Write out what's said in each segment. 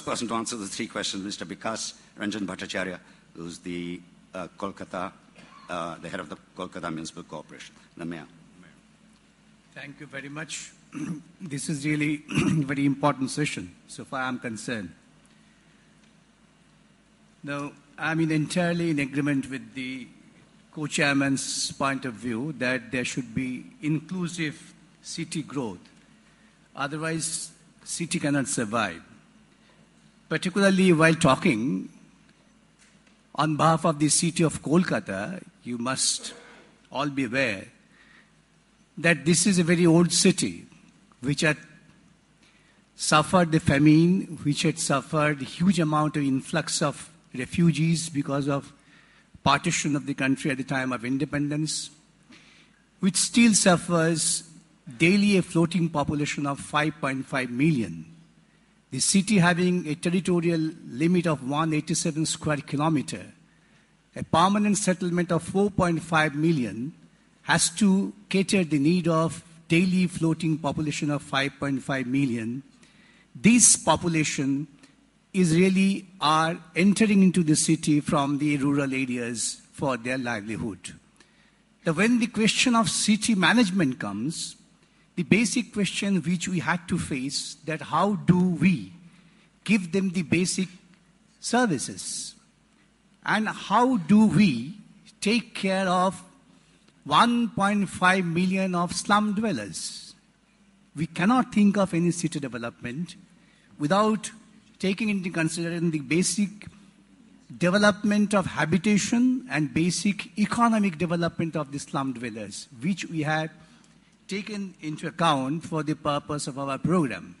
first person to answer the three questions, Mr. Bikash Ranjan Bhattacharya, who's the uh, Kolkata, uh, the head of the Kolkata Municipal Corporation, the mayor. Thank you very much. this is really a very important session, so far I'm concerned. Now, I'm in entirely in agreement with the co-chairman's point of view that there should be inclusive city growth. Otherwise, city cannot survive. Particularly while talking on behalf of the city of Kolkata, you must all be aware that this is a very old city which had suffered the famine, which had suffered a huge amount of influx of refugees because of partition of the country at the time of independence, which still suffers daily a floating population of 5.5 million. The city having a territorial limit of 187 square kilometer, a permanent settlement of 4.5 million has to cater the need of daily floating population of 5.5 million. This population is really are entering into the city from the rural areas for their livelihood. Now, when the question of city management comes, the basic question which we had to face that how do we give them the basic services? And how do we take care of 1.5 million of slum dwellers? We cannot think of any city development without taking into consideration the basic development of habitation and basic economic development of the slum dwellers, which we had taken into account for the purpose of our program.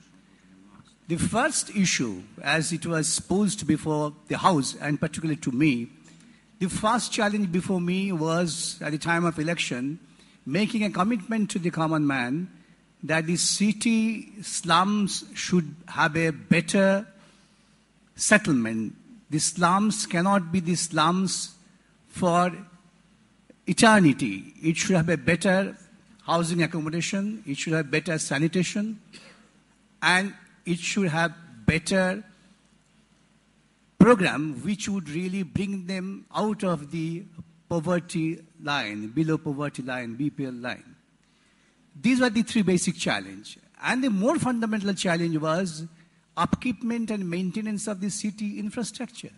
The first issue, as it was posed before the House, and particularly to me, the first challenge before me was, at the time of election, making a commitment to the common man that the city slums should have a better settlement. The slums cannot be the slums for eternity. It should have a better housing accommodation, it should have better sanitation, and it should have better program which would really bring them out of the poverty line, below poverty line, BPL line. These were the three basic challenge. And the more fundamental challenge was upkeepment and maintenance of the city infrastructure.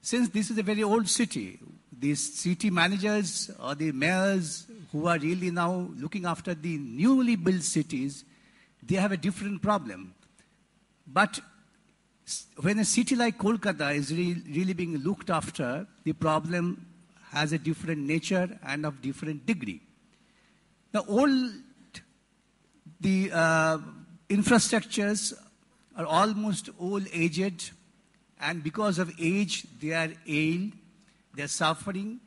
Since this is a very old city, these city managers or the mayors who are really now looking after the newly built cities, they have a different problem. But when a city like Kolkata is re- really being looked after, the problem has a different nature and of different degree. Now, all the uh, infrastructures are almost all aged, and because of age, they are ill, they're suffering,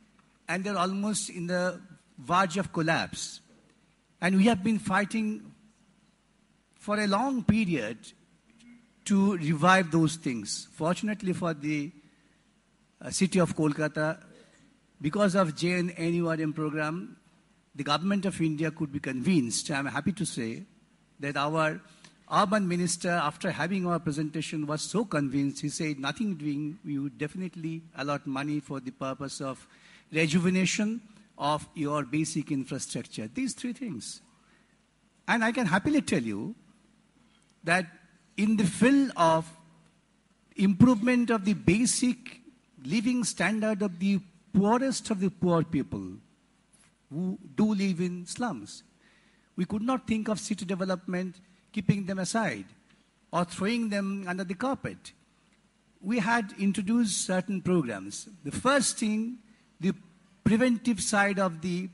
and they're almost in the verge of collapse. And we have been fighting for a long period to revive those things. Fortunately for the uh, city of Kolkata, because of JNNURM program, the government of India could be convinced, I'm happy to say, that our urban minister, after having our presentation, was so convinced, he said, nothing doing, we would definitely allot money for the purpose of rejuvenation of your basic infrastructure. These three things. And I can happily tell you that in the field of improvement of the basic living standard of the poorest of the poor people who do live in slums, we could not think of city development keeping them aside or throwing them under the carpet. We had introduced certain programs. The first thing, the preventive side of the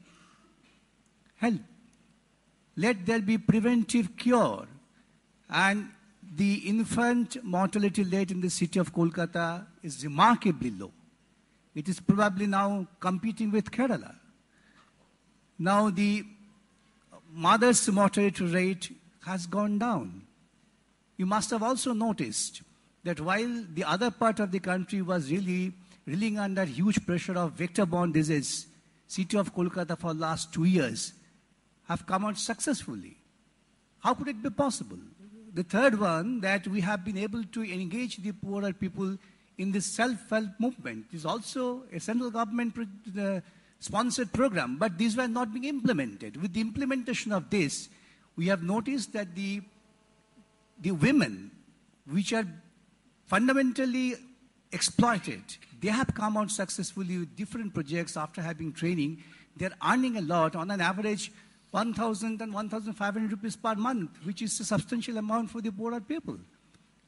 health. Let there be preventive cure. And the infant mortality rate in the city of Kolkata is remarkably low. It is probably now competing with Kerala. Now, the mother's mortality rate has gone down. You must have also noticed that while the other part of the country was really reeling under huge pressure of vector-borne disease, city of Kolkata for the last two years have come out successfully. How could it be possible? the third one, that we have been able to engage the poorer people in this self-help movement. is also a central government uh, sponsored program, but these were not being implemented. With the implementation of this, we have noticed that the, the women, which are fundamentally exploited, they have come out successfully with different projects after having training. They're earning a lot, on an average 1,000 and 1,500 rupees per month, which is a substantial amount for the poorer people.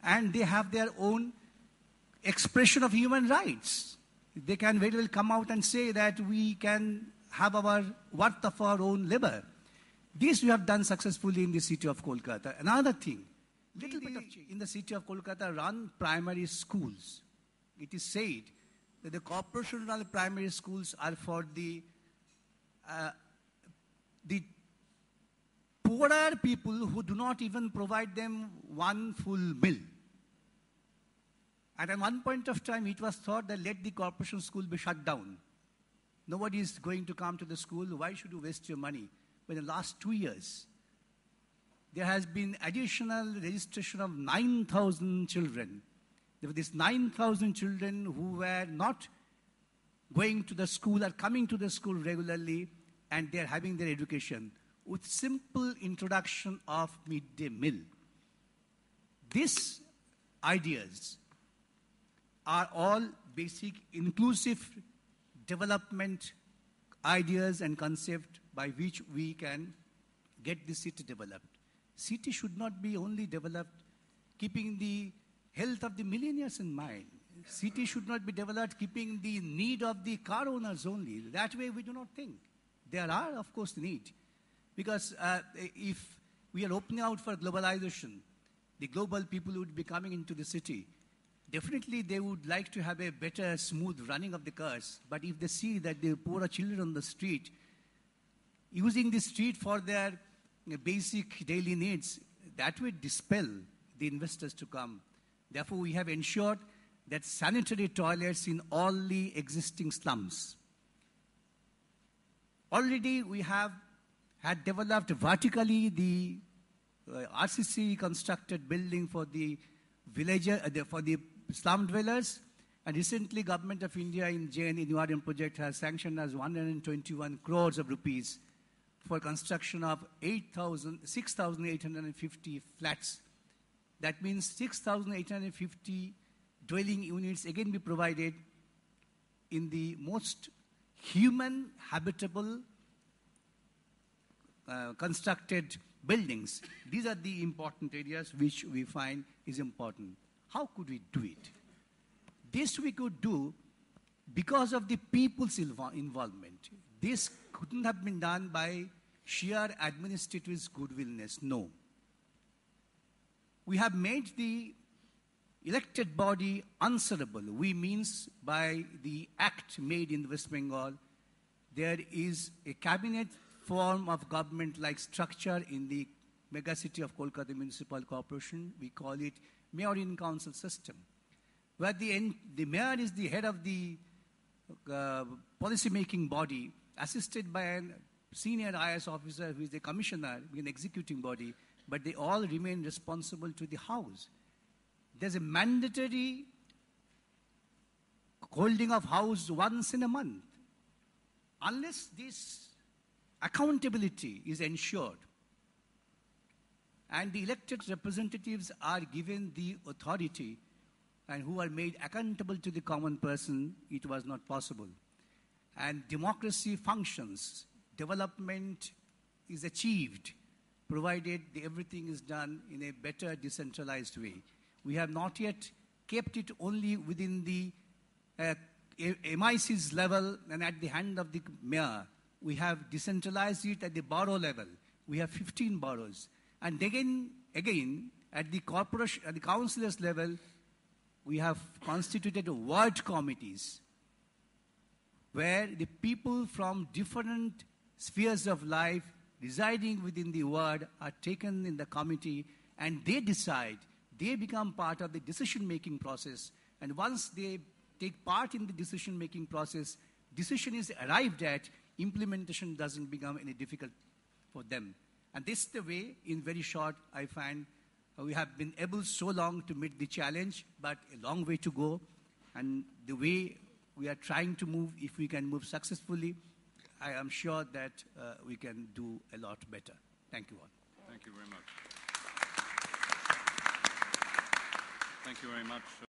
And they have their own expression of human rights. They can very well come out and say that we can have our worth of our own labor. This we have done successfully in the city of Kolkata. Another thing, little bit of change. in the city of Kolkata run primary schools. It is said that the corporation run primary schools are for the uh, the poorer people who do not even provide them one full meal. And at one point of time, it was thought that let the corporation school be shut down. Nobody is going to come to the school. Why should you waste your money? But in the last two years, there has been additional registration of 9,000 children. There were these 9,000 children who were not going to the school or coming to the school regularly and they're having their education with simple introduction of midday meal. These ideas are all basic inclusive development ideas and concept by which we can get the city developed. City should not be only developed keeping the health of the millionaires in mind. City should not be developed keeping the need of the car owners only. That way we do not think. There are, of course, need. Because uh, if we are opening out for globalization, the global people would be coming into the city. Definitely, they would like to have a better, smooth running of the cars. But if they see that the poorer children on the street using the street for their basic daily needs, that would dispel the investors to come. Therefore, we have ensured that sanitary toilets in all the existing slums. Already, we have had developed vertically the uh, RCC constructed building for the villager, uh, the, for the slum dwellers. And recently, Government of India in JNNURM project has sanctioned as 121 crores of rupees for construction of 6,850 flats. That means 6,850 dwelling units again be provided in the most human habitable uh, constructed buildings. These are the important areas which we find is important. How could we do it? This we could do because of the people's involvement. This couldn't have been done by sheer administrative goodwillness. No. We have made the elected body answerable. We means by the act made in West Bengal, there is a cabinet form of government-like structure in the megacity of Kolkata Municipal Corporation. We call it mayor-in-council system, where the, the mayor is the head of the uh, policy-making body, assisted by a senior IS officer who is the commissioner, an executing body, but they all remain responsible to the house. There's a mandatory holding of house once in a month. Unless this accountability is ensured and the elected representatives are given the authority and who are made accountable to the common person, it was not possible. And democracy functions, development is achieved provided everything is done in a better decentralized way. We have not yet kept it only within the uh, MIC's level and at the hand of the mayor. We have decentralized it at the borough level. We have 15 boroughs. And again, again, at the corporation, at the councillors level, we have constituted ward committees where the people from different spheres of life residing within the ward are taken in the committee and they decide they become part of the decision making process. And once they take part in the decision making process, decision is arrived at, implementation doesn't become any difficult for them. And this is the way, in very short, I find Uh, we have been able so long to meet the challenge, but a long way to go. And the way we are trying to move, if we can move successfully, I am sure that uh, we can do a lot better. Thank you all. Thank you very much. Thank you very much.